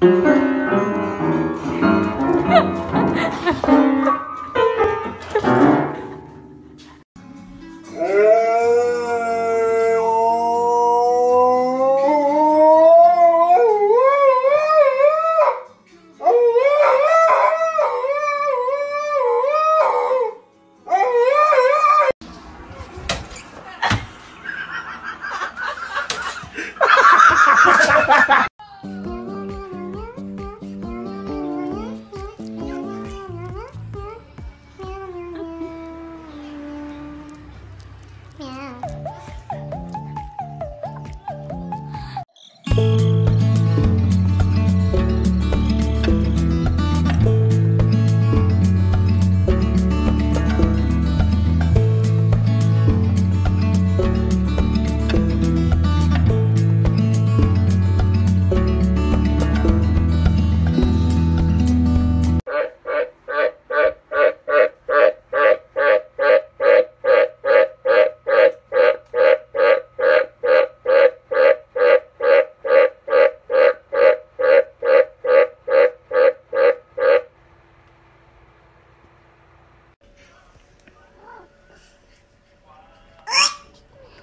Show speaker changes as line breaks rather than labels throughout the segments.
Do you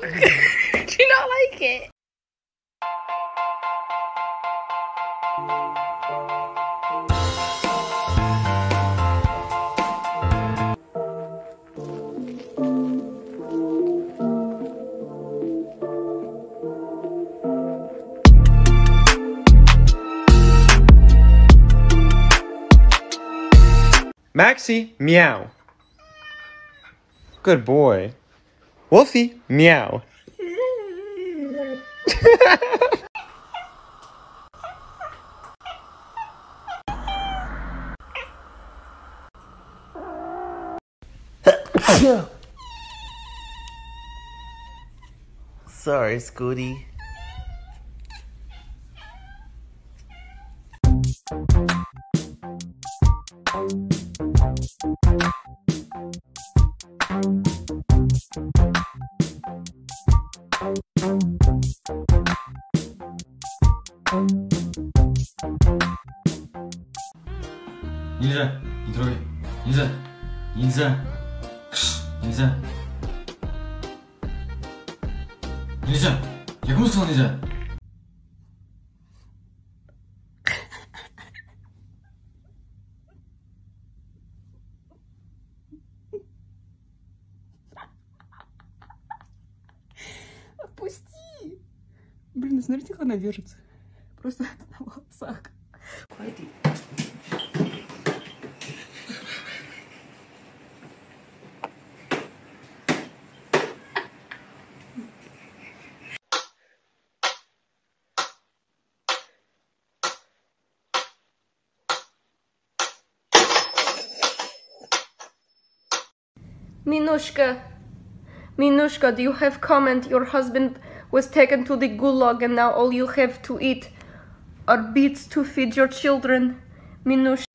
not like it?
Maxie, meow. Good boy. Wolfie, meow.
Sorry, Scooty.
Нельзя, не трогай. Нельзя, нельзя. Кш, нельзя. Нельзя. Я кому сказал нельзя?
Отпусти! Блин, ну смотрите, как она держится. Просто на волосах. Пойди.
Minushka. Minushka, do you have comment? Your husband was taken to the gulag and now all you have to eat are beets to feed your children. Minushka.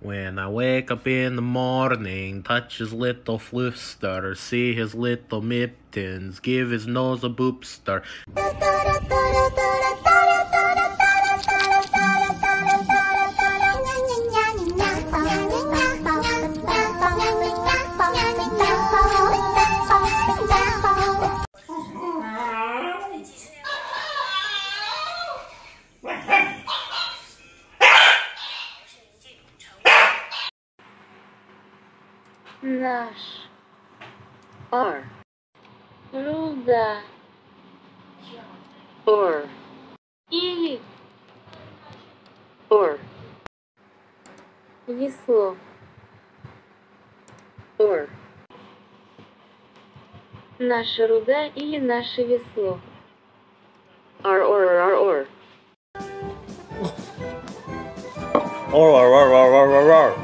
When I wake up in the morning, touch his little fluster, see his little mittens, give his nose a boopster.
наш. Are. Ну да. Or. Или. Or. Весло. Or. Наша руда или наше весло. Ар ор ар ор.
Ор ор ор ор ор ор ор.